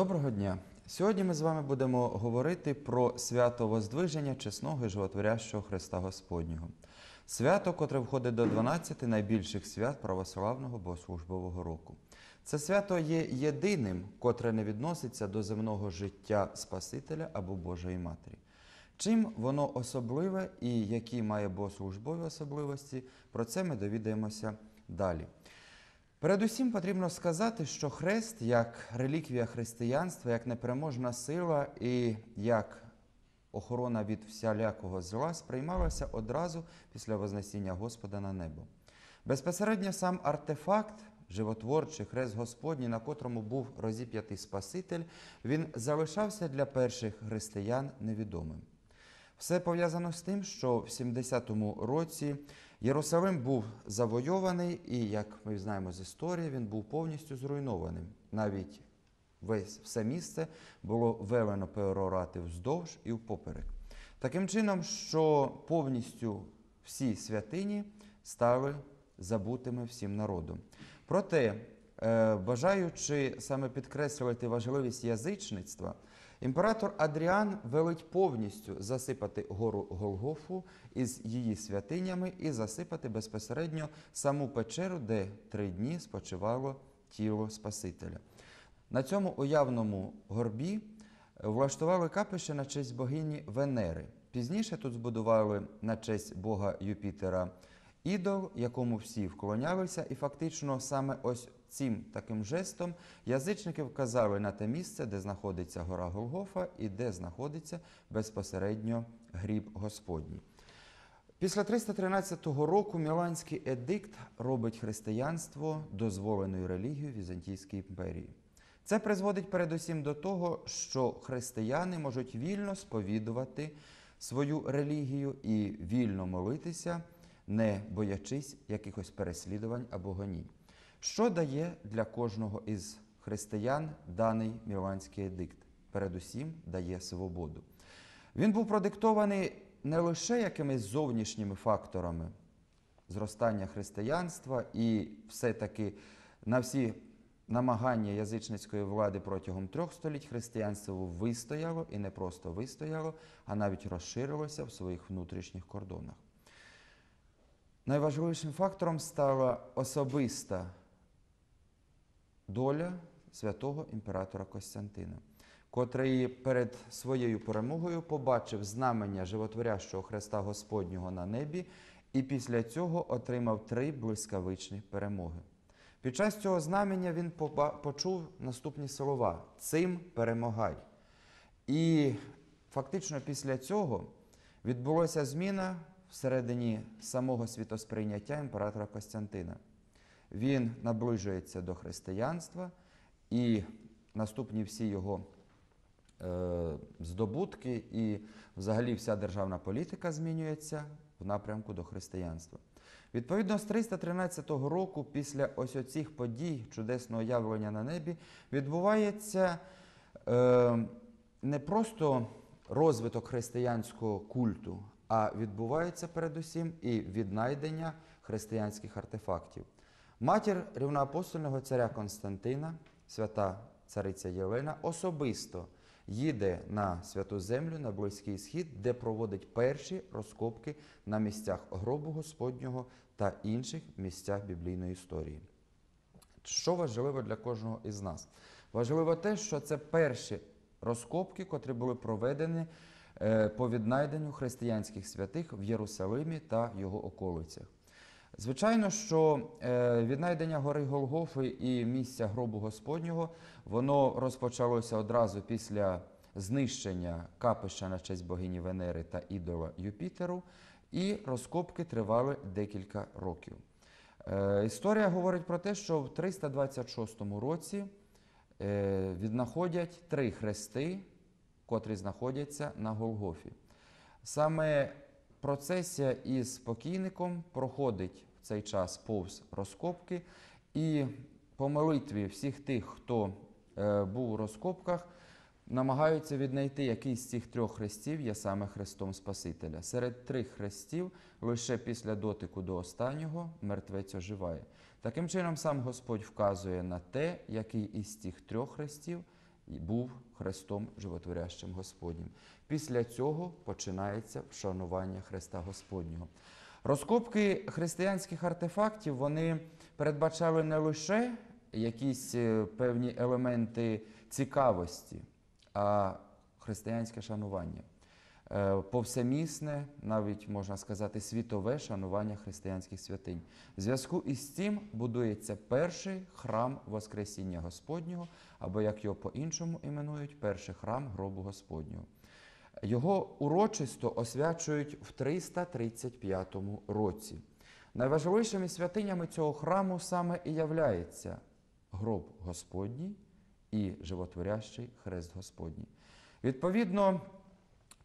Доброго дня! Сьогодні ми з вами будемо говорити про свято Воздвиження чесного і животворящого Христа Господнього. Свято, котре входить до 12 найбільших свят православного богослужбового року. Це свято є єдиним, котре не відноситься до земного життя Спасителя або Божої Матері. Чим воно особливе і які має богослужбові особливості, про це ми довідаємося далі. Передусім потрібно сказати, що хрест як реліквія християнства, як непереможна сила і як охорона від всілякого зла сприймалася одразу після Вознесіння Господа на небо. Безпосередньо сам артефакт, животворчий хрест Господній, на котрому був розіп'ятий Спаситель, він залишався для перших християн невідомим. Все пов'язано з тим, що в 70-му році Єрусалим був завойований, і, як ми знаємо з історії, він був повністю зруйнованим. Навіть весь все місце було велено перорати вздовж і впоперек. Таким чином, що повністю всі святині стали забутими всім народом. Проте, е, бажаючи саме підкреслити важливість язичництва, імператор Адріан велить повністю засипати гору Голгофу із її святинями і засипати безпосередньо саму печеру, де три дні спочивало тіло Спасителя. На цьому уявному горбі влаштували капище на честь богині Венери. Пізніше тут збудували на честь Бога Юпітера ідол, якому всі вклонялися, і фактично саме ось цим таким жестом язичники вказали на те місце, де знаходиться гора Голгофа і де знаходиться безпосередньо гріб Господній. Після 313 року Міланський едикт робить християнство дозволеною релігією Візантійської імперії. Це призводить передусім до того, що християни можуть вільно сповідувати свою релігію і вільно молитися, не боячись якихось переслідувань або гонінь. Що дає для кожного із християн даний Міланський едикт? Передусім дає свободу. Він був продиктований не лише якимись зовнішніми факторами зростання християнства і все-таки на всі намагання язичницької влади протягом трьох століть християнство вистояло і не просто вистояло, а навіть розширилося в своїх внутрішніх кордонах. Найважливішим фактором стала особиста доля святого імператора Костянтина, котрий перед своєю перемогою побачив знамення животворящого Христа Господнього на небі і після цього отримав три блискавичні перемоги. Під час цього знамення він почув наступні слова: цим перемагай. І фактично після цього відбулася зміна всередині самого світосприйняття імператора Костянтина. Він наближується до християнства, і наступні всі його е, здобутки, і взагалі вся державна політика змінюється в напрямку до християнства. Відповідно, з 313 року, після ось оцих подій, чудесного явлення на небі, відбувається е, не просто розвиток християнського культу, а відбувається передусім і віднайдення християнських артефактів. Матір рівноапостольного царя Константина, свята цариця Єлена, особисто їде на святу землю на Близький Схід, де проводить перші розкопки на місцях гробу Господнього та інших місцях біблійної історії. Що важливо для кожного із нас? Важливо те, що це перші розкопки, котрі були проведені е, по віднайденню християнських святих в Єрусалимі та його околицях. Звичайно, що е, віднайдення гори Голгофи і місця гробу Господнього воно розпочалося одразу після знищення капища на честь богині Венери та ідола Юпітеру, і розкопки тривали декілька років. Е, історія говорить про те, що в 326 році е, віднаходять три хрести, котрі знаходяться на Голгофі. Саме процесія із покійником проходить цей час повз розкопки, і по молитві всіх тих, хто е, був у розкопках, намагаються віднайти, який з цих трьох хрестів є саме Христом Спасителя. Серед трьох хрестів лише після дотику до останнього мертвець оживає. Таким чином, сам Господь вказує на те, який із цих трьох хрестів був Христом Животворящим Господнім. Після цього починається вшанування Христа Господнього. Розкопки християнських артефактів вони передбачали не лише якісь е, певні елементи цікавості, а християнське шанування. Е, Повсемісне, навіть можна сказати, світове шанування християнських святинь. В зв'язку із цим будується перший храм Воскресіння Господнього, або як його по-іншому іменують, перший храм гробу Господнього. Його урочисто освячують в 335 році. Найважливішими святинями цього храму саме і являється гроб Господній і животворящий хрест Господній. Відповідно,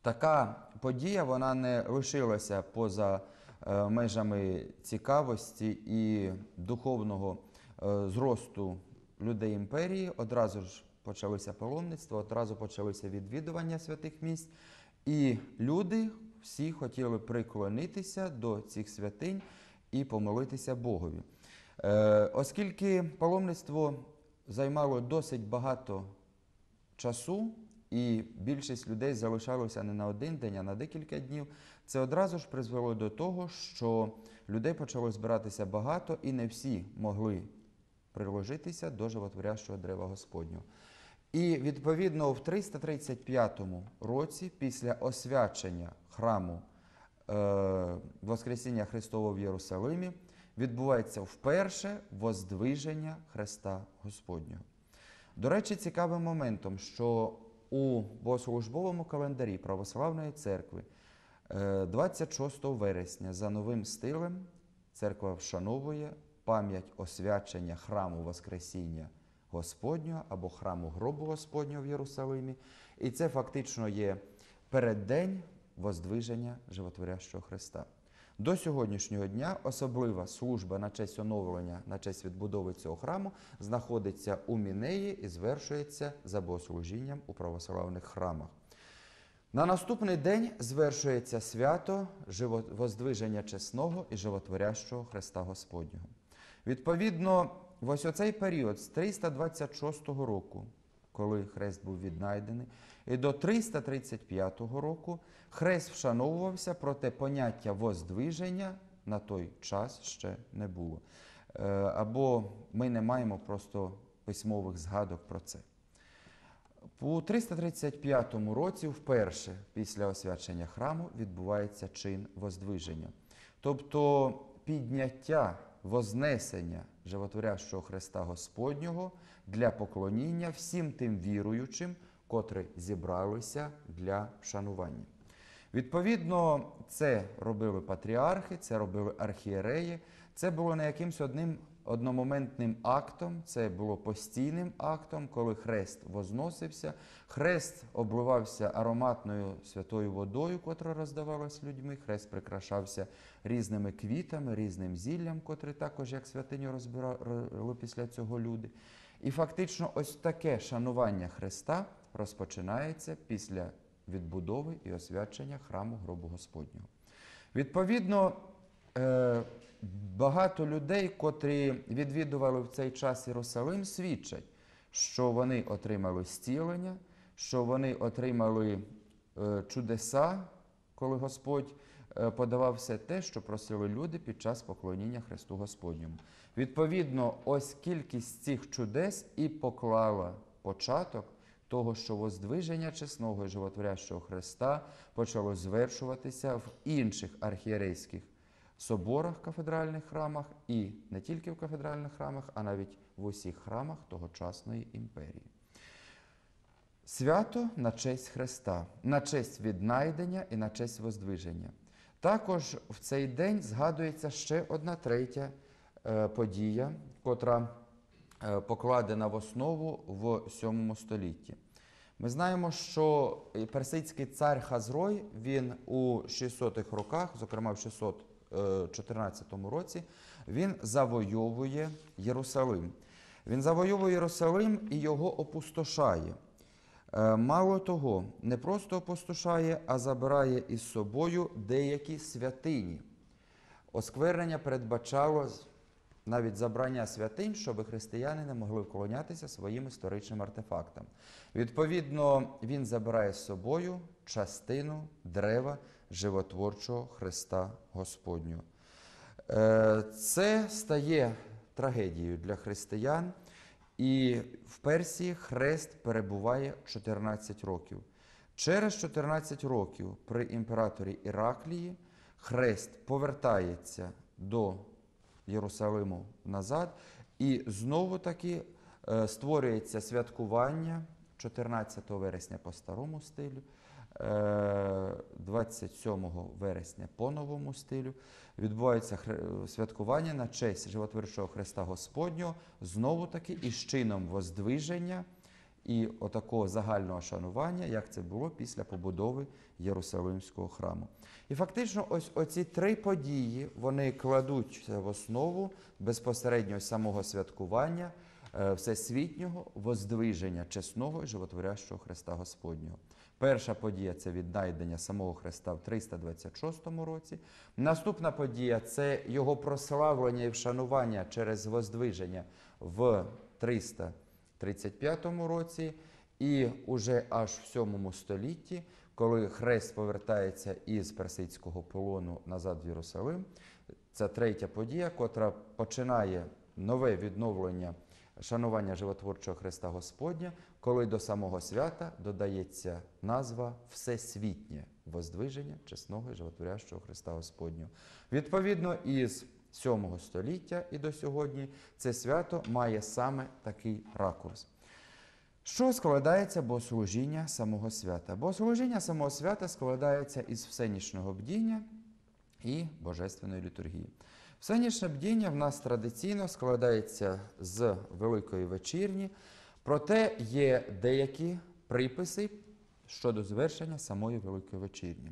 така подія вона не лишилася поза е, межами цікавості і духовного е, зросту людей імперії. Одразу ж почалися паломництва, одразу почалися відвідування святих місць, і люди всі хотіли приклонитися до цих святинь і помолитися Богові. Е, Оскільки паломництво займало досить багато часу, і більшість людей залишалося не на один день, а на декілька днів. Це одразу ж призвело до того, що людей почало збиратися багато, і не всі могли приложитися до животворящого дерева Господнього. І відповідно в 335 році, після освячення храму е, Воскресіння Христового в Єрусалимі, відбувається вперше воздвиження Христа Господнього. До речі, цікавим моментом, що у богослужбовому календарі Православної церкви е, 26 вересня за новим стилем церква вшановує пам'ять освячення храму Воскресіння Господнього або храму гробу Господнього в Єрусалимі. І це фактично є переддень воздвиження животворящого Христа. До сьогоднішнього дня особлива служба на честь оновлення, на честь відбудови цього храму знаходиться у Мінеї і звершується за богослужінням у православних храмах. На наступний день звершується свято воздвиження чесного і животворящого Христа Господнього. Відповідно, ось оцей період з 326 року, коли хрест був віднайдений, і до 335 року хрест вшановувався, проте поняття воздвиження на той час ще не було. Е, Або ми не маємо просто письмових згадок про це. У 335 році, вперше після освячення храму, відбувається чин воздвиження. Тобто підняття, вознесення животворящого Христа Господнього для поклоніння всім тим віруючим, котрі зібралися для вшанування. Відповідно, це робили патріархи, це робили архієреї. Це було не якимось одним одномоментним актом, це було постійним актом, коли хрест возносився. Хрест обливався ароматною святою водою, котра роздавалась людьми. Хрест прикрашався різними квітами, різним зіллям, котре також як святиню розбирали після цього люди. І фактично, ось таке шанування Христа розпочинається після відбудови і освячення храму гробу Господнього. Відповідно, е, багато людей, котрі відвідували в цей час Єрусалим, свідчать, що вони отримали зцілення, що вони отримали е, чудеса, коли Господь е, подавав все те, що просили люди під час поклоніння Христу Господньому. Відповідно, ось кількість цих чудес і поклала початок того, що воздвиження чесного і животворящого Христа почало звершуватися в інших архієрейських соборах, кафедральних храмах, і не тільки в кафедральних храмах, а навіть в усіх храмах тогочасної імперії. Свято на честь Христа, на честь віднайдення і на честь воздвиження. Також в цей день згадується ще одна третя е, подія, котра е, покладена в основу в 7 столітті. Ми знаємо, що персидський цар Хазрой він у 600-х роках, зокрема в 614 році, він завойовує Єрусалим. Він завойовує Єрусалим і його опустошає. Е, Мало того, не просто опустошає, а забирає із собою деякі святині. Осквернення передбачало навіть забрання святинь, щоб християни не могли вклонятися своїм історичним артефактам. Відповідно, він забирає з собою частину дерева животворчого Христа Господнього. Е, Це стає трагедією для християн, і в Персії хрест перебуває 14 років. Через 14 років при імператорі Іраклії хрест повертається до Єрусалиму назад, і знову таки е, створюється святкування 14 вересня по старому стилю, 27 вересня по новому стилю. Відбувається святкування на честь животворчого Христа Господнього, знову таки із чином воздвиження і отакого загального шанування, як це було після побудови Єрусалимського храму. І фактично, ось оці три події вони кладуться в основу безпосередньо самого святкування е, всесвітнього воздвиження чесного і животворящого Христа Господнього. Перша подія це віднайдення самого Христа в 326 році. Наступна подія це його прославлення і вшанування через воздвиження в 335 році. І уже аж в 7 столітті, коли хрест повертається із персидського полону назад в Єрусалим, це третя подія, котра починає нове відновлення шанування животворчого Христа Господня, коли до самого свята додається назва Всесвітнє воздвиження чесного і животворящого Христа Господнього. Відповідно, із 7 століття і до сьогодні це свято має саме такий ракурс. Що складається богослужіння самого свята? Богослужіння самого свята складається із всенічного бдіння і божественної літургії. Всенічне бдіння в нас традиційно складається з Великої вечірні, проте є деякі приписи щодо звершення самої Великої вечірні.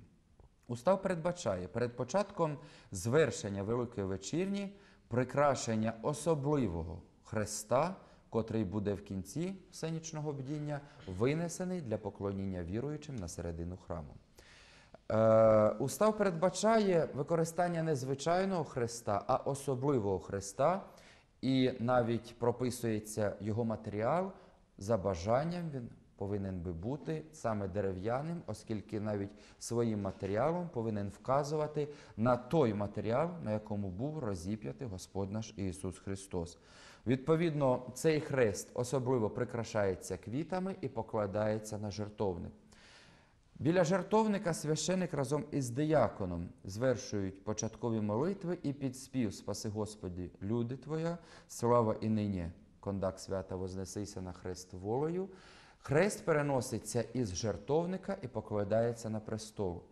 Устав передбачає перед початком звершення Великої вечірні прикрашення особливого хреста, котрий буде в кінці всенічного бдіння, винесений для поклоніння віруючим на середину храму. Е, Устав передбачає використання не звичайного хреста, а особливого хреста, і навіть прописується його матеріал. За бажанням він повинен би бути саме дерев'яним, оскільки навіть своїм матеріалом повинен вказувати на той матеріал, на якому був розіп'ятий Господь наш Ісус Христос. Відповідно, цей хрест особливо прикрашається квітами і покладається на жертовник. Біля жертовника священик разом із дияконом звершують початкові молитви і підспів Спаси Господі, люди Твоя, слава і нині, кондак свята вознесися на хрест волею. Хрест переноситься із жертовника і покладається на престол.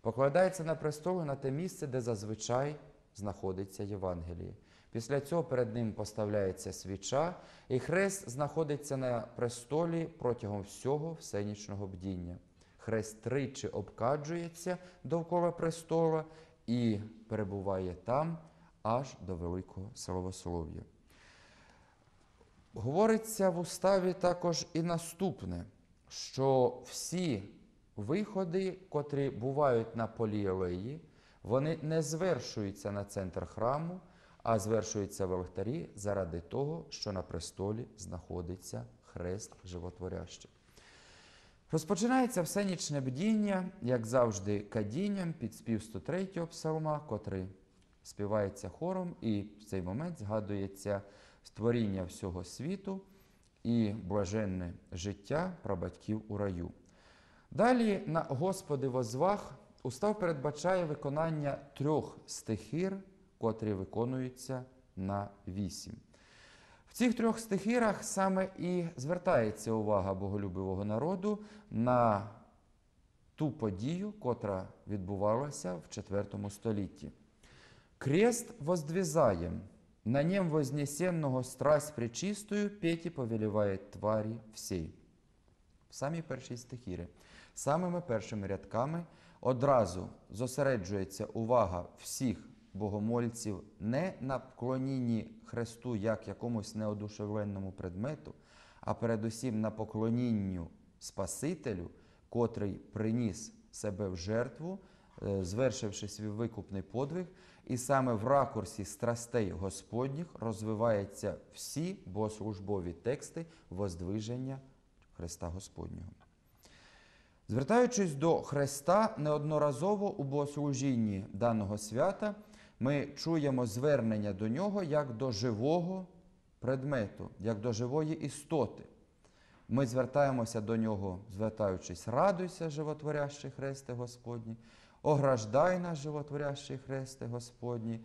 Покладається на престол на те місце, де зазвичай знаходиться Євангеліє. Після цього перед ним поставляється свіча, і хрест знаходиться на престолі протягом всього всенічного бдіння. Хрест тричі обкаджується довкола престола і перебуває там аж до великого словослов'я. Говориться в уставі також і наступне, що всі виходи, котрі бувають на поліелеї, вони не звершуються на центр храму, а звершуються в алтарі заради того, що на престолі знаходиться хрест животворящий. Розпочинається всенічне бдіння, як завжди, кадінням під спів 103-го псалма, котрий співається хором, і в цей момент згадується створіння всього світу і блаженне життя прабатьків у раю. Далі на Господи возвах устав передбачає виконання трьох стихір, котрі виконуються на вісім. В цих трьох стихірах саме і звертається увага боголюбивого народу на ту подію, котра відбувалася в IV столітті. Крест воздвизаем, на нем вознесенного страсть пречистую, пети повелевает тварі всей. В самій першій стихірі, самими першими рядками одразу зосереджується увага всіх богомольців не на поклонінні Христу як якомусь неодушевленному предмету, а передусім на поклонінню Спасителю, котрий приніс себе в жертву е, звершивши свій викупний подвиг, і саме в ракурсі страстей Господніх розвиваються всі богослужбові тексти воздвиження Христа Господнього. Звертаючись до Христа, неодноразово у богослужінні даного свята ми чуємо звернення до нього як до живого предмету, як до живої істоти. Ми звертаємося до нього, звертаючись, радуйся, животворящий Христе Господній, ограждай нас, животворящий Христе Господній,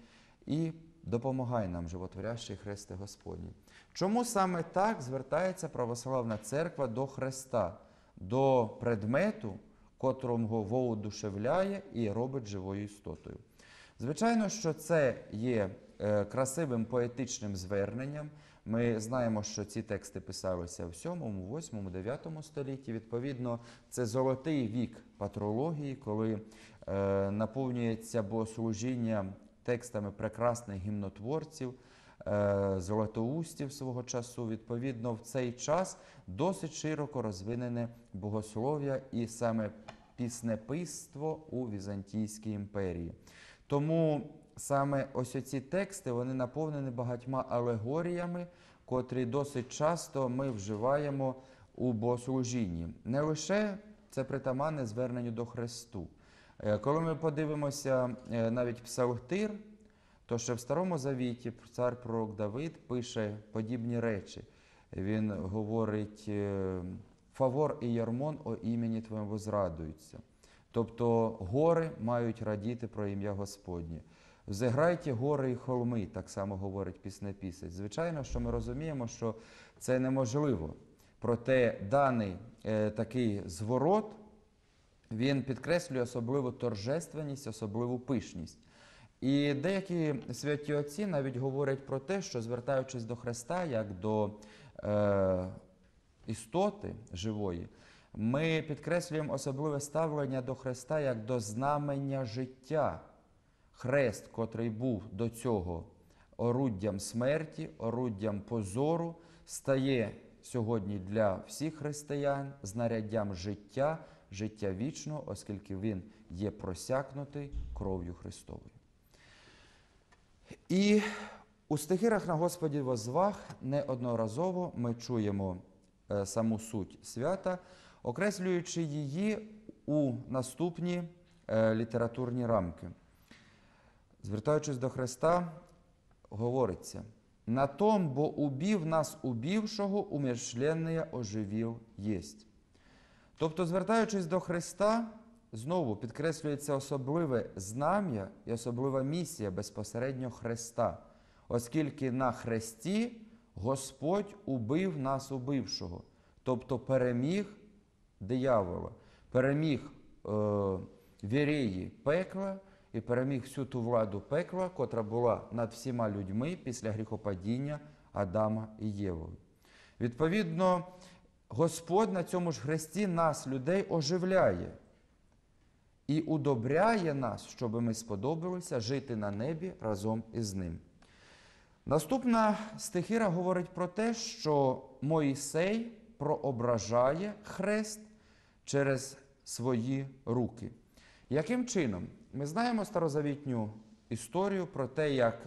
і допомагай нам, животворящий Христе Господній. Чому саме так звертається православна церква до Христа, до предмету, котрого воодушевляє і робить живою істотою? Звичайно, що це є е, красивим поетичним зверненням. Ми знаємо, що ці тексти писалися в 7, 8, 9 столітті. Відповідно, це золотий вік патрології, коли наповнюється богослужіння текстами прекрасних гімнотворців, е, золотоустів свого часу. Відповідно, в цей час досить широко розвинене богослов'я і саме піснеписство у Візантійській імперії. Тому саме ось ці тексти вони наповнені багатьма алегоріями, котрі досить часто ми вживаємо у богослужінні. Не лише це притаманне зверненню до Христу. Е, Коли ми подивимося е, навіть псалтир, то ще в Старому Завіті цар пророк Давид пише подібні речі. Він говорить: е, Фавор і Єрмон о імені Твоєму возрадуються. Тобто гори мають радіти про ім'я Господнє. Взиграйте гори і холми, так само говорить піснепісець. Звичайно, що ми розуміємо, що це неможливо. Проте даний такий зворот він підкреслює особливу торжественність, особливу пишність. І деякі святі отці навіть говорять про те, що звертаючись до Христа як до е, істоти живої, ми підкреслюємо особливе ставлення до Христа як до знамення життя. Хрест, котрий був до цього оруддям смерті, оруддям позору, стає сьогодні для всіх християн знаряддям життя, життя вічного, оскільки він є просякнутий кров'ю Христовою. І у стихирах на Господі возвах неодноразово ми чуємо е, саму суть свята, окреслюючи її у наступні е, літературні рамки. Звертаючись до Христа, говориться: на том, бо убів нас убившого, умершленне оживів єсть. Тобто, звертаючись до Христа, знову підкреслюється особливе знам'я і особлива місія безпосередньо Христа, оскільки на Христі Господь убив нас убившого, тобто переміг диявола, переміг е, вірії пекла і переміг всю ту владу пекла, котра була над всіма людьми після гріхопадіння Адама і Євою. Відповідно, Господь на цьому ж хресті нас, людей, оживляє і удобряє нас, щоб ми сподобалися жити на небі разом із ним. Наступна стихіра говорить про те, що Моїсей проображає хрест через свої руки. Яким чином? Ми знаємо старозавітню історію про те, як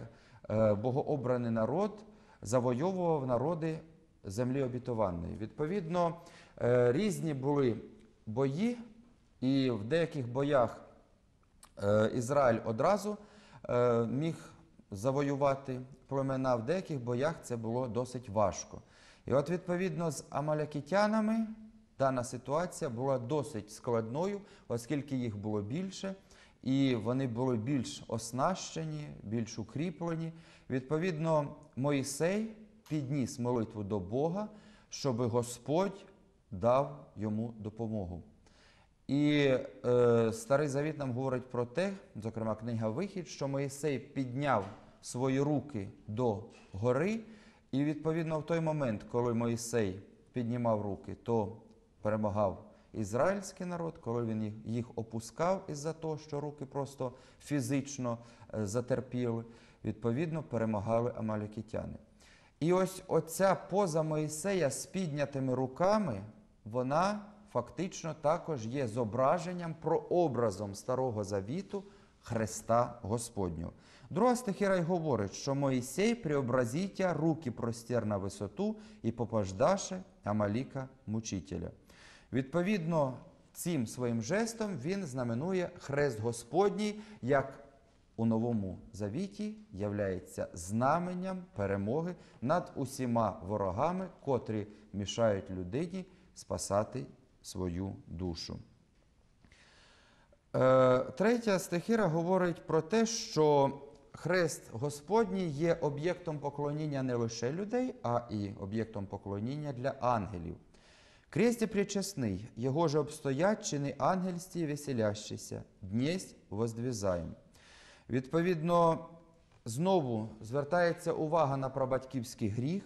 е, богообраний народ завойовував народи землі обітованої. Відповідно, е, різні були бої, і в деяких боях е, Ізраїль одразу міг завоювати племена, в деяких боях це було досить важко. І от, відповідно, з амалякітянами дана ситуація була досить складною, оскільки їх було більше, і вони були більш оснащені, більш укріплені. Відповідно, Моїсей підніс молитву до Бога, щоб Господь дав йому допомогу. І е, Старий Завіт нам говорить про те, зокрема книга Вихід, що Моїсей підняв свої руки до гори, і відповідно в той момент, коли Моїсей піднімав руки, то перемагав ізраїльський народ, коли він їх- опускав із-за того, що руки просто фізично е, затерпіли, відповідно перемагали амалікітяни. І ось оця поза Моїсея з піднятими руками, вона фактично також є зображенням прообразом Старого Завіту Христа Господнього. Друга стихіра й говорить, що Моїсей преобразіття руки простер на висоту і попождаше Амаліка мучителя. Відповідно, цим своїм жестом він знаменує хрест Господній, як у Новому Завіті являється знаменням перемоги над усіма ворогами, котрі мішають людині спасати свою душу. Е, Третя стихіра говорить про те, що хрест Господній є об'єктом поклоніння не лише людей, а і об'єктом поклоніння для ангелів. Кресте причесний, його же обстоятчини ангельсті веселящийся, днесь воздвізаєм. Відповідно, знову звертається увага на прабатьківський гріх,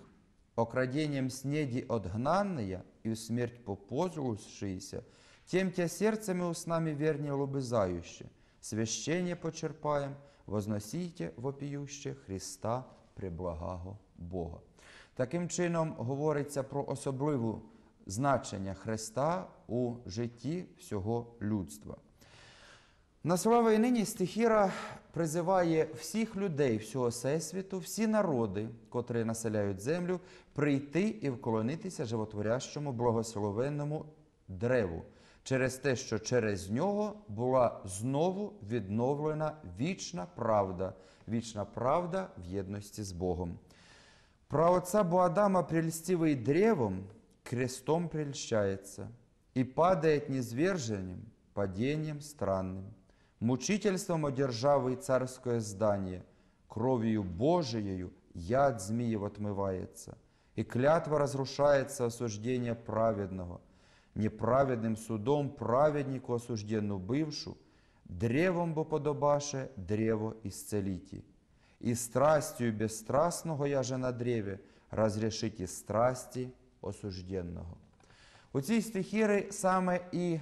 окраденням снеді отгнанная і в смерть попозрушися, тем тя серцами уснами верні лобызающе, священня почерпаєм, возносійте вопіюще Христа преблагого Бога. Таким чином говориться про особливе значення Христа у житті всього людства. На слава і нині стихіра призиває всіх людей всього всесвіту, всі народи, котрі населяють землю, прийти і вклонитися животворящому благословенному древу, через те, що через нього була знову відновлена вічна правда, вічна правда в єдності з Богом. Про отца Буадама прельстивый древом крестом прельщается и падает низвержением, падением странным Мучительством одержавый царское здание, кровью Божиею яд змеев отмывается, и клятва разрушается осуждение праведного, неправедным судом праведнику осужденну бывшу, древом бо подобаше древо исцелите. И страстью бесстрастного я же на древе разрешите страсті осужденного. У цій стихірі саме і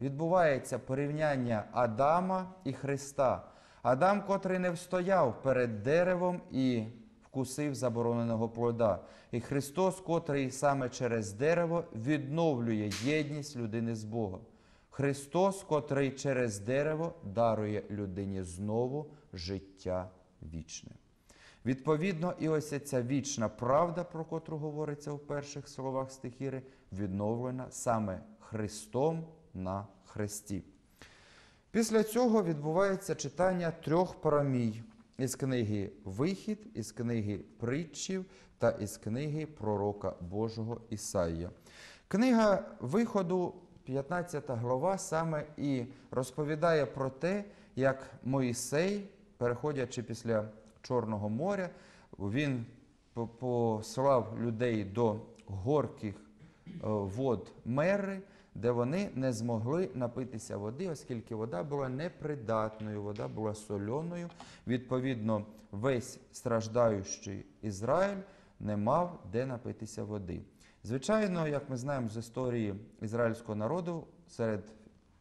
відбувається порівняння Адама і Христа. Адам, котрий не встояв перед деревом і вкусив забороненого плода. І Христос, котрий саме через дерево відновлює єдність людини з Богом. Христос, котрий через дерево дарує людині знову життя вічне. Відповідно, і ось ця вічна правда, про котру говориться у перших словах стихіри, відновлена саме Христом на Христі. Після цього відбувається читання трьох парамій із книги Вихід, із книги притчів та із книги пророка Божого Ісаїя. Книга виходу, 15 глава, саме і розповідає про те, як Моїсей, переходячи після Чорного моря, він послав людей до горких е, вод Мери, де вони не змогли напитися води, оскільки вода була непридатною, вода була сольоною. Відповідно, весь страждаючий Ізраїль не мав де напитися води. Звичайно, як ми знаємо з історії ізраїльського народу, серед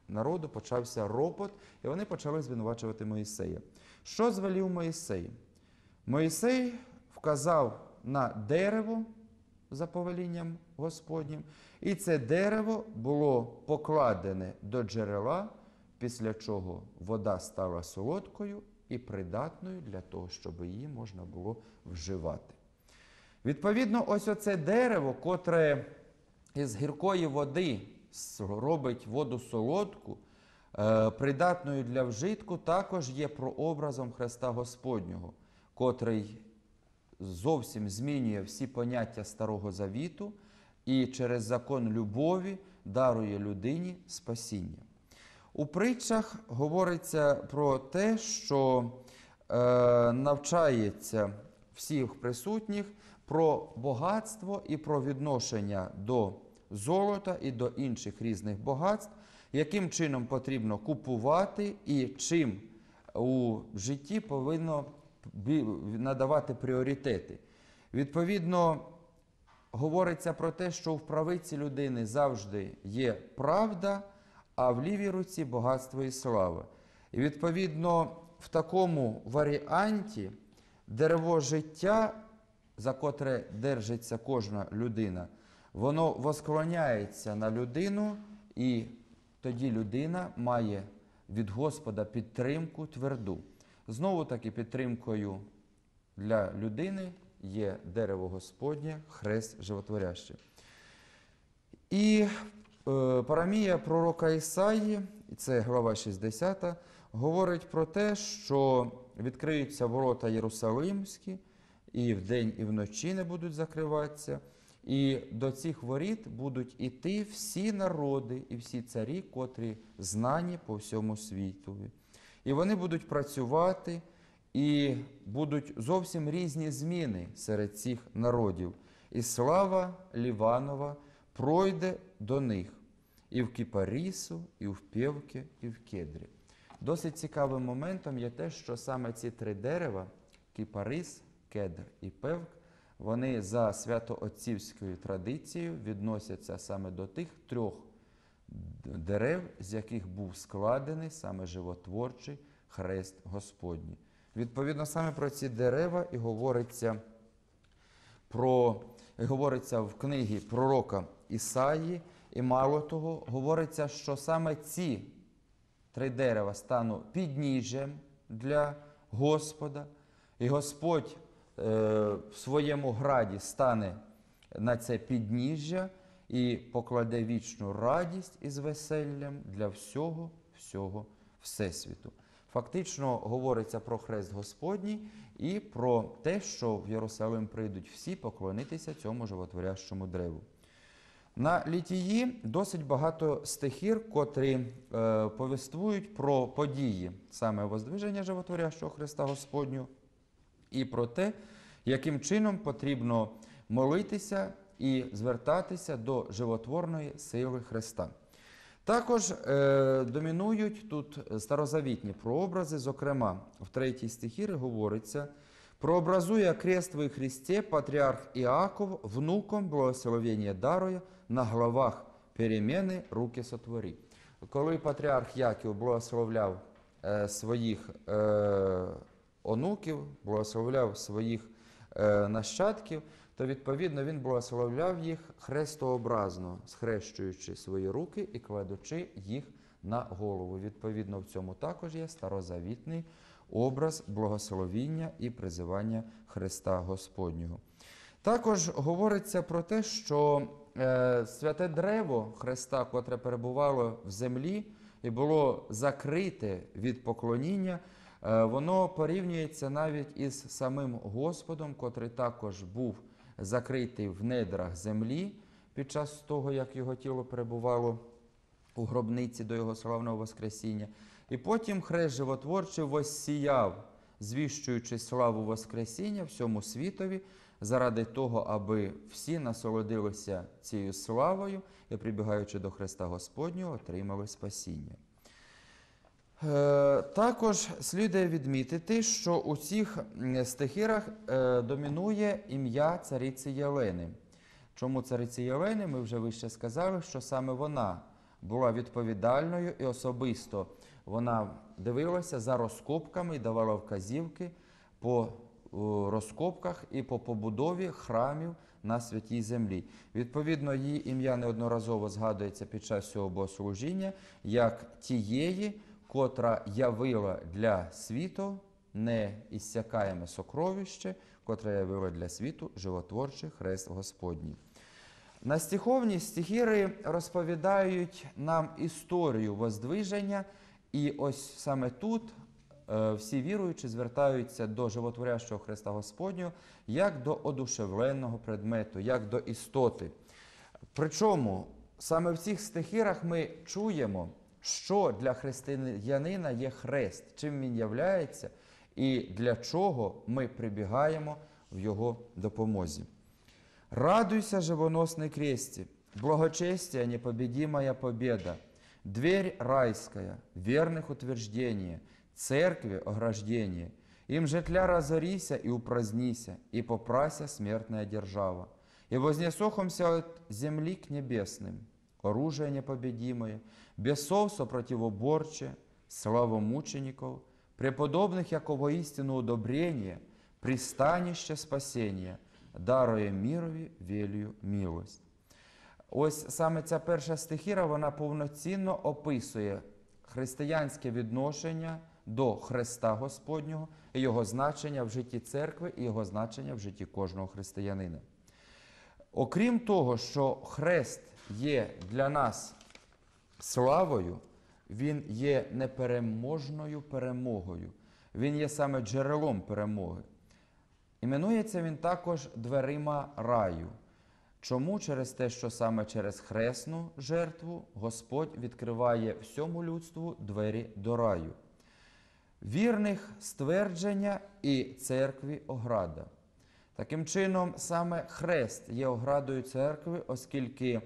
народу почався ропот, і вони почали звинувачувати Моїсея. Що звелів Моїсей? Моїсей вказав на дерево за повелінням Господнім, і це дерево було покладене до джерела, після чого вода стала солодкою і придатною для того, щоб її можна було вживати. Відповідно, ось оце дерево, котре із гіркої води робить воду солодку, е, придатною для вжитку, також є прообразом Христа Господнього, котрий зовсім змінює всі поняття Старого Завіту і через закон любові дарує людині спасіння. У притчах говориться про те, що е, навчається всіх присутніх про багатство і про відношення до золота і до інших різних багатств, яким чином потрібно купувати і чим у житті повинно надавати пріоритети. Відповідно, говориться про те, що в правиці людини завжди є правда, а в лівій руці багатство і слава. І відповідно в такому варіанті дерево життя, за котре держиться кожна людина, воно восклоняється на людину і тоді людина має від Господа підтримку тверду. Знову таки підтримкою для людини є дерево Господнє, хрест животворящий. І е, парамія пророка Ісаї, це глава 60, говорить про те, що відкриються ворота Єрусалимські, і вдень, і вночі не будуть закриватися. І до цих воріт будуть іти всі народи і всі царі, котрі знані по всьому світові. І вони будуть працювати, і будуть зовсім різні зміни серед цих народів. І слава Ліванова пройде до них і в Кіпарісу, і в Пєвки, і в Кедрі. Досить цікавим моментом є те, що саме ці три дерева Кіпарис, Кедр і Певк, вони за святоотцівською традицією відносяться саме до тих трьох дерев, з яких був складений саме животворчий хрест Господній. Відповідно, саме про ці дерева і говориться про говориться в книгі пророка Ісаї, і мало того, говориться, що саме ці три дерева стануть підніжжям для Господа, і Господь е, в своєму граді стане на це підніжжя і покладе вічну радість із веселлям для всього, всього Всесвіту. Фактично говориться про хрест Господній і про те, що в Єрусалим прийдуть всі поклонитися цьому животворящому древу. На літії досить багато стихір, котрі е, повествують про події саме воздвиження животворящого Христа Господнього і про те, яким чином потрібно молитися і звертатися до животворної сили Христа. Також е, домінують тут старозавітні прообрази, зокрема, в третій стихірі говориться, прообразує крест во Христе патріарх Іаков внуком благословення дарує на главах переміни руки сотворі. Коли патріарх Яків благословляв е, своїх е, онуків, благословляв своїх е, нащадків, то відповідно він благословляв їх хрестообразно, схрещуючи свої руки і кладучи їх на голову. Відповідно, в цьому також є старозавітний образ благословіння і призивання Христа Господнього. Також говориться про те, що е, святе древо Христа, котре перебувало в землі і було закрите від поклоніння, е, воно порівнюється навіть із самим Господом, котрий також був закритий в недрах землі під час того, як його тіло перебувало у гробниці до його славного Воскресіння. І потім хрест животворчий воссіяв, звіщуючи славу Воскресіння всьому світові, заради того, аби всі насолодилися цією славою і, прибігаючи до Христа Господнього, отримали спасіння. Е, Також слідує відмітити, що у цих стихірах е, домінує ім'я цариці Єлени. Чому цариці Єлени? Ми вже вище сказали, що саме вона була відповідальною і особисто вона дивилася за розкопками і давала вказівки по розкопках і по побудові храмів на святій землі. Відповідно, її ім'я неодноразово згадується під час цього богослужіння як тієї, котра явила для світу неіссякаєме сокровище, котре явила для світу животворчий хрест Господній. На стиховні стихіри розповідають нам історію воздвиження, і ось саме тут е, всі віруючі звертаються до животворящого Христа Господнього як до одушевленого предмету, як до істоти. Причому саме в цих стихірах ми чуємо, що для християнина є хрест, чим він являється, і для чого ми прибігаємо в його допомозі. Радуйся, живоносный кресте, благочестие, непобедимая победа, дверь райская, верных утверждение, церкви ограждение, им жетля разорися и упразднися, и попрася смертная держава, и вознесохомся от земли к небесным, оружие непобедимое, бесов сопротивоборче, славу мучеников, преподобных, яко воистину удобрение, пристанище спасения – дарує мірові велію милость. Ось саме ця перша стихіра, вона повноцінно описує християнське відношення до Христа Господнього, його значення в житті церкви і його значення в житті кожного християнина. Окрім того, що хрест є для нас славою, він є непереможною перемогою. Він є саме джерелом перемоги. Іменується він також дверима раю. Чому? Через те, що саме через хресну жертву Господь відкриває всьому людству двері до раю. Вірних ствердження і церкві ограда. Таким чином, саме хрест є оградою церкви, оскільки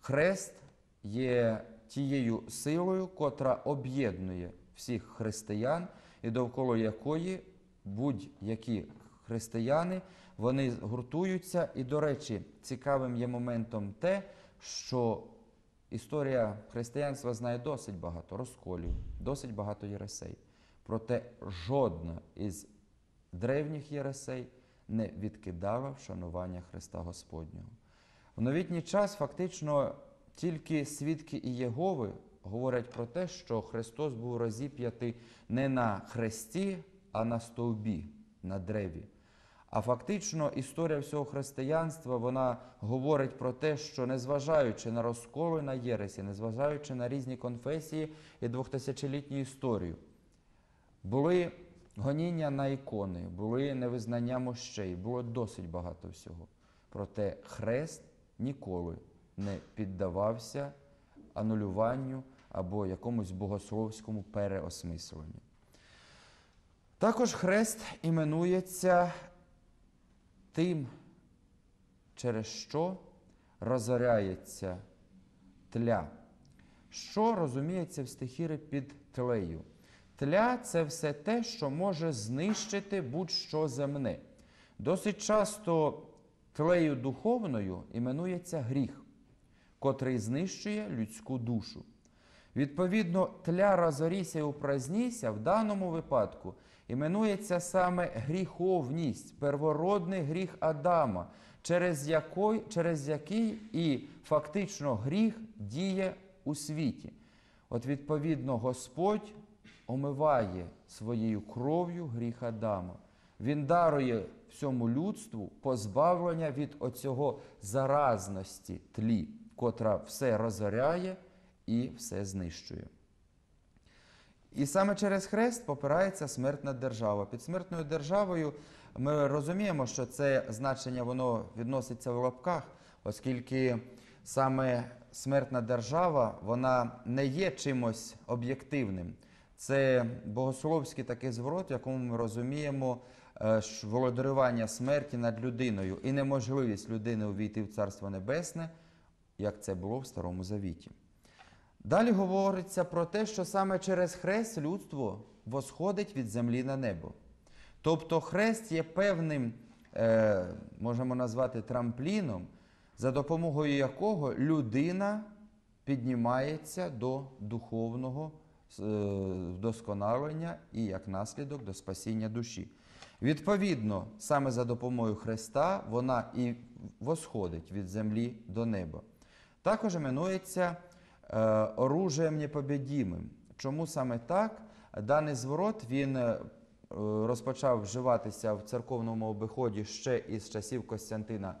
хрест є тією силою, котра об'єднує всіх християн, і довкола якої будь-які християни вони гуртуються. І, до речі, цікавим є моментом те, що історія християнства знає досить багато розколів, досить багато єресей. Проте жодна із древніх єресей не відкидала вшанування Христа Господнього. В новітній час фактично тільки свідки і Єгови говорять про те, що Христос був розіп'ятий не на хресті, а на стовбі, на древі. А фактично історія всього християнства вона говорить про те, що незважаючи на розколи на Єресі, незважаючи на різні конфесії і двохтисячолітню історію, були гоніння на ікони, були невизнання мощей, було досить багато всього. Проте хрест ніколи не піддавався анулюванню або якомусь богословському переосмисленню. Також хрест іменується тим, через що розоряється тля. Що розуміється в стихірі під тлею? Тля це все те, що може знищити будь-що земне. Досить часто тлею духовною іменується гріх, котрий знищує людську душу. Відповідно, тля розоріся і упразнійся в даному випадку іменується саме гріховність, первородний гріх Адама, через який, через який і фактично гріх діє у світі. От, відповідно, Господь омиває своєю кров'ю гріх Адама. Він дарує всьому людству позбавлення від оцього заразності тлі, котра все розоряє і все знищує. І саме через хрест попирається смертна держава. Під смертною державою ми розуміємо, що це значення воно відноситься в лапках, оскільки саме смертна держава вона не є чимось об'єктивним. Це богословський такий зворот, в якому ми розуміємо володарювання смерті над людиною і неможливість людини увійти в Царство Небесне, як це було в Старому Завіті. Далі говориться про те, що саме через хрест людство восходить від землі на небо. Тобто хрест є певним, е, можемо назвати трампліном, за допомогою якого людина піднімається до духовного е, вдосконалення і як наслідок до спасіння душі. Відповідно, саме за допомогою Христа вона і восходить від землі до неба. Також іменується е, оружием непобідімим. Чому саме так? Даний зворот він е, розпочав вживатися в церковному обиході ще із часів Костянтина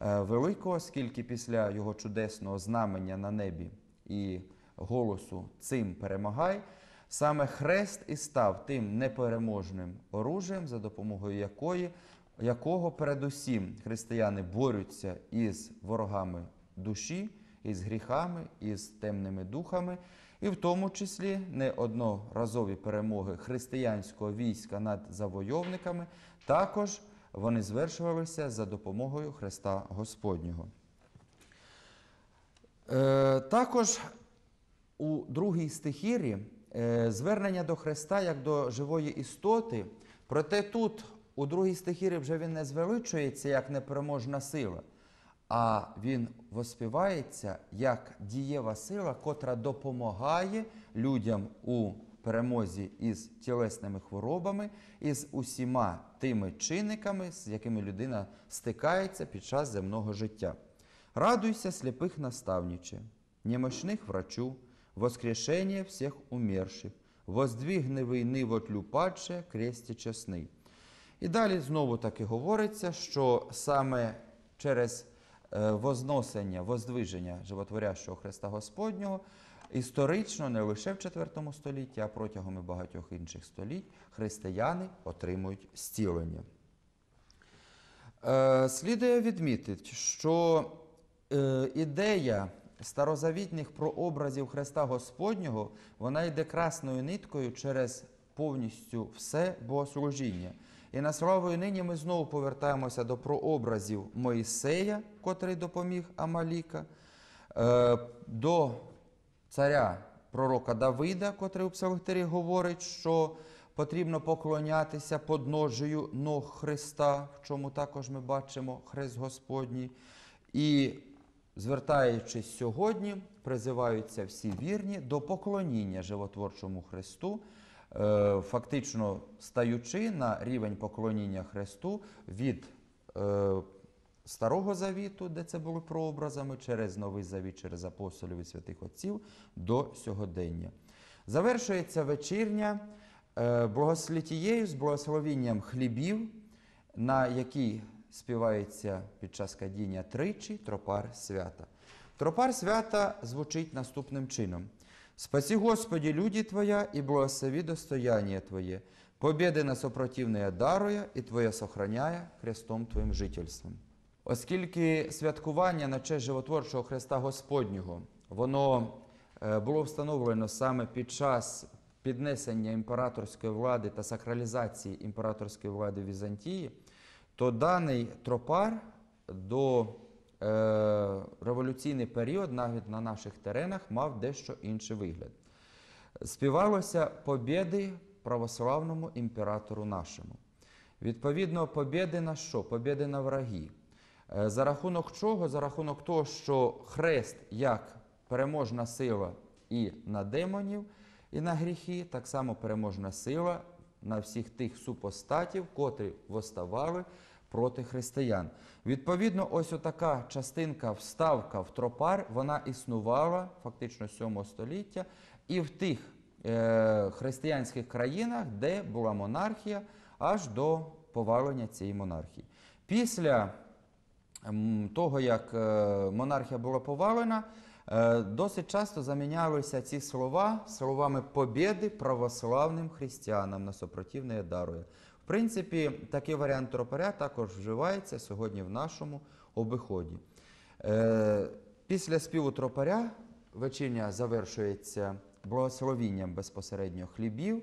е, Великого, оскільки після його чудесного знамення на небі і голосу цим перемагай, саме хрест і став тим непереможним оружием, за допомогою якої, якого передусім християни борються із ворогами душі, із гріхами, із темними духами, і в тому числі неодноразові перемоги християнського війська над завойовниками, також вони звершувалися за допомогою Христа Господнього. Е, також у другій стихірі звернення до Христа як до живої істоти, проте тут у другій стихірі вже він не звеличується як непереможна сила, а він воспівається як дієва сила, котра допомагає людям у перемозі із тілесними хворобами, із усіма тими чинниками, з якими людина стикається під час земного життя. Радуйся, слепых наставниче, немощных врачу, воскрешение всех умерших, воздвигни війни в падше, кресті чесний. І далі знову таки говориться, що саме через е, возносення, воздвиження животворящого Христа Господнього історично не лише в IV столітті, а протягом багатьох інших століть християни отримують зцілення. Е, Слідує відмітити, що е, ідея старозавітних прообразів Христа Господнього вона йде красною ниткою через повністю все богослужіння. І на славою нині ми знову повертаємося до прообразів Моїсея, котрий допоміг Амаліка, е, до царя пророка Давида, котрий у Псалтері говорить, що потрібно поклонятися подножию ног Христа, в чому також ми бачимо Христ Господній. І звертаючись сьогодні, призиваються всі вірні до поклоніння животворчому Христу, е, фактично стаючи на рівень поклоніння Христу від е, Старого Завіту, де це були прообразами, через Новий Завіт, через апостолів і святих отців до сьогодення. Завершується вечірня е, благослітією з благословінням хлібів, на якій співається під час кадіння тричі тропар свята. Тропар свята звучить наступним чином: Спаси, Господи, люди Твоя, и благослови достояние Твое, победы на сопротивные даруя, і Твоє сохраняя Христом Твоїм жительством. Оскільки святкування на честь животворчого Христа Господнього, воно е, було встановлено саме під час піднесення імператорської влади та сакралізації імператорської влади Візантії, то даний тропар до е, революційний період навіть на наших теренах мав дещо інший вигляд. Співалося побєди православному імператору нашому. Відповідно, побєди на що? Побєди на враги. Е, За рахунок чого? За рахунок того, що хрест як переможна сила і на демонів, і на гріхи, так само переможна сила на всіх тих супостатів, котрі восставали проти християн. Відповідно, ось така частинка вставка в тропар, вона існувала фактично 7 століття і в тих е, християнських країнах, де була монархія, аж до повалення цієї монархії. Після того, як е, монархія була повалена, досить часто замінялися ці слова словами побєди православним християнам на сопротивне дарує. В принципі, такий варіант тропаря також вживається сьогодні в нашому обиході. Е, Після співу тропаря вечірня завершується благословінням безпосередньо хлібів,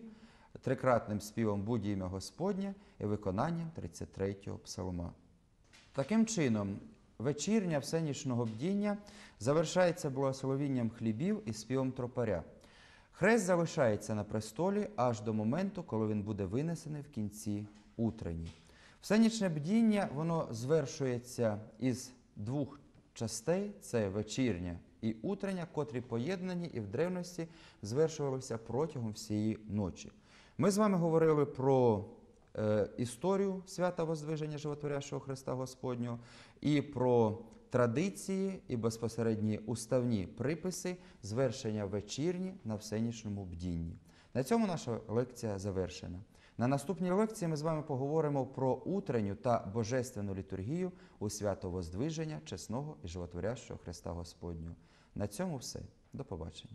трикратним співом будь ім'я Господнє і виконанням 33-го псалма. Таким чином, вечірня всенічного бдіння завершається благословінням хлібів і співом тропаря. Хрест залишається на престолі аж до моменту, коли він буде винесений в кінці утренні. Всенічне бдіння воно звершується із двох частей: це вечірня і утрення, котрі поєднані і в древності звершувалися протягом всієї ночі. Ми з вами говорили про історію свята Воздвиження Животворящого Христа Господнього і про традиції і безпосередні уставні приписи звершення вечірні на всенічному бдінні. На цьому наша лекція завершена. На наступній лекції ми з вами поговоримо про утренню та божественну літургію у свято Воздвиження чесного і животворящого Христа Господнього. На цьому все. До побачення.